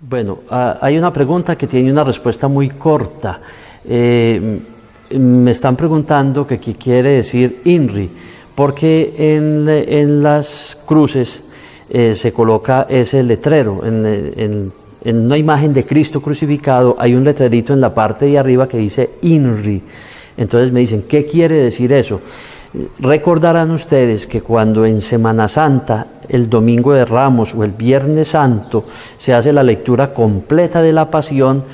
Bueno, ah, hay una pregunta que tiene una respuesta muy corta. Eh, me están preguntando que qué quiere decir INRI, porque en, las cruces eh, se coloca ese letrero, en, en, una imagen de Cristo crucificado hay un letrerito en la parte de arriba que dice INRI. Entonces me dicen, ¿qué quiere decir eso? Recordarán ustedes que cuando en Semana Santa, el domingo de Ramos o el Viernes Santo, se hace la lectura completa de la pasión,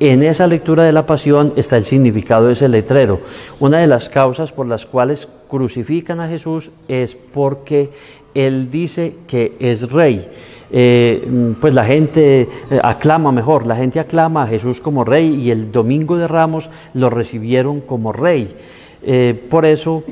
en esa lectura de la pasión está el significado de ese letrero. Una de las causas por las cuales crucifican a Jesús es porque Él dice que es rey. Eh, pues la gente eh, aclama mejor, la gente aclama a Jesús como rey y el domingo de Ramos lo recibieron como rey. Eh, por eso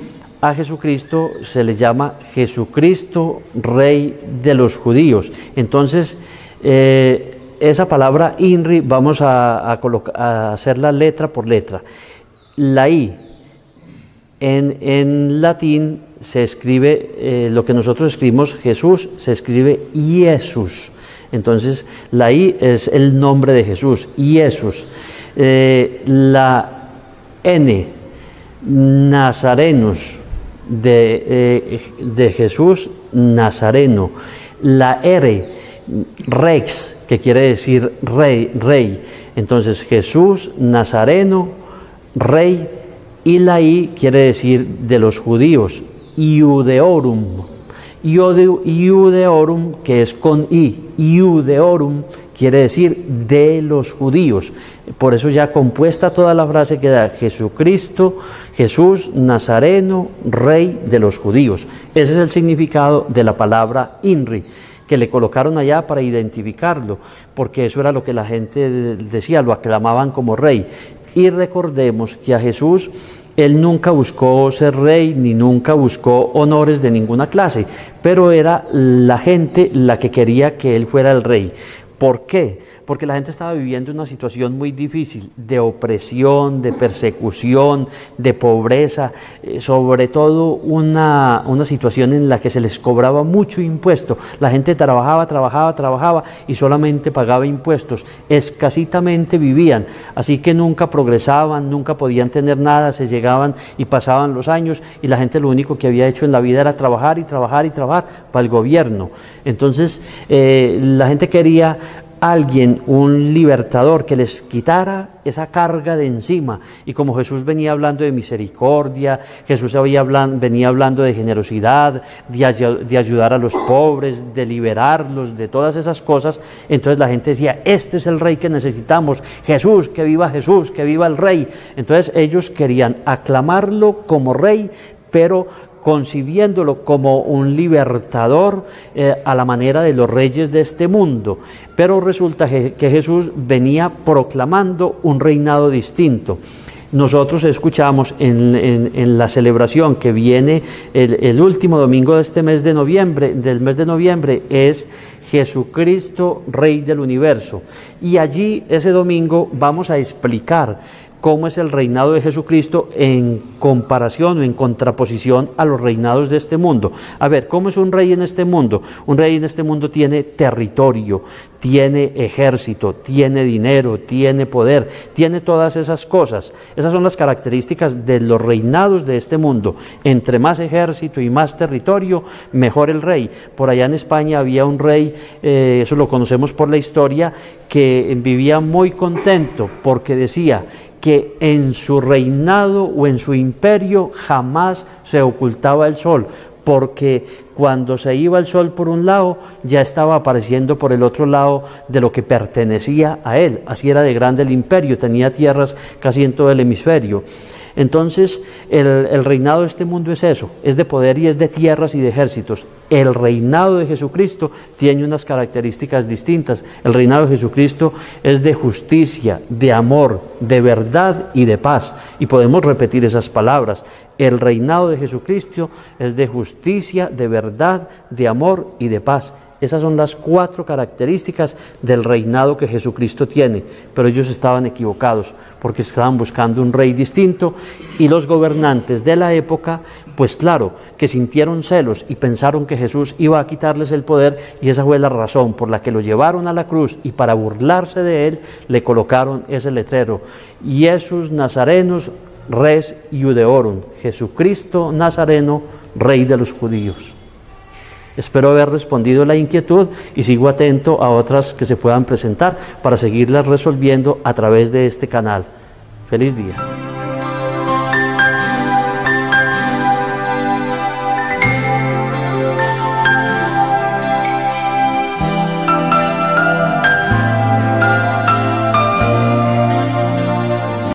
a Jesucristo se le llama Jesucristo, Rey de los judíos. Entonces, eh, esa palabra INRI vamos a, a, hacerla letra por letra. La I en, latín se escribe, eh, lo que nosotros escribimos Jesús, se escribe Jesús. Entonces, la I es el nombre de Jesús, Jesús. Eh, la N, Nazarenos, de, eh, de Jesús Nazareno. La R, Rex, que quiere decir rey, rey. Entonces Jesús Nazareno, rey, y la I quiere decir de los judíos, Iudeorum. Iudeorum, que es con I, Iudeorum, quiere decir de los judíos. Por eso ya compuesta toda la frase queda Jesucristo, Jesús Nazareno, Rey de los judíos. Ese es el significado de la palabra INRI que le colocaron allá para identificarlo, porque eso era lo que la gente decía, lo aclamaban como rey. Y recordemos que a Jesús él nunca buscó ser rey ni nunca buscó honores de ninguna clase, pero era la gente la que quería que él fuera el rey. ¿Por qué? Porque la gente estaba viviendo una situación muy difícil de opresión, de persecución, de pobreza, eh, sobre todo una, una, situación en la que se les cobraba mucho impuesto. La gente trabajaba, trabajaba, trabajaba y solamente pagaba impuestos, escasitamente vivían, así que nunca progresaban, nunca podían tener nada, se llegaban y pasaban los años y la gente lo único que había hecho en la vida era trabajar y trabajar y trabajar para el gobierno. Entonces eh, la gente quería alguien, un libertador, que les quitara esa carga de encima. Y como Jesús venía hablando de misericordia, Jesús venía hablando de generosidad, de, de, ayudar a los pobres, de liberarlos, de todas esas cosas, entonces la gente decía, este es el rey que necesitamos, Jesús, que viva Jesús, que viva el rey. Entonces ellos querían aclamarlo como rey, pero concibiéndolo como un libertador eh, a la manera de los reyes de este mundo. Pero resulta que, Jesús venía proclamando un reinado distinto nosotros escuchamos en, la celebración que viene el, el, último domingo de este mes de noviembre, del mes de noviembre, es Jesucristo, Rey del Universo. Y allí ese domingo vamos a explicar cómo es el reinado de Jesucristo en comparación o en contraposición a los reinados de este mundo. A ver, ¿cómo es un rey en este mundo? Un rey en este mundo tiene territorio, tiene ejército, tiene dinero, tiene poder, tiene todas esas cosas. Esas son las características de los reinados de este mundo. Entre más ejército y más territorio, mejor el rey. Por allá en España había un rey, eh, eso lo conocemos por la historia, que vivía muy contento porque decía, que en su reinado o en su imperio jamás se ocultaba el sol, porque cuando se iba el sol por un lado, ya estaba apareciendo por el otro lado de lo que pertenecía a él. Así era de grande el imperio, tenía tierras casi en todo el hemisferio. Entonces, el, reinado de este mundo es eso, es de poder y es de tierras y de ejércitos. El reinado de Jesucristo tiene unas características distintas. El reinado de Jesucristo es de justicia, de amor, de verdad y de paz. Y podemos repetir esas palabras. El reinado de Jesucristo es de justicia, de verdad, de amor y de paz. Esas son las cuatro características del reinado que Jesucristo tiene, pero ellos estaban equivocados porque estaban buscando un rey distinto y los gobernantes de la época Pues claro, que sintieron celos y pensaron que Jesús iba a quitarles el poder y esa fue la razón por la que lo llevaron a la cruz y para burlarse de él le colocaron ese letrero. Jesús Nazarenos res iudeorum, Jesucristo Nazareno, Rey de los judíos. Espero haber respondido la inquietud y sigo atento a otras que se puedan presentar para seguirlas resolviendo a través de este canal. Feliz día.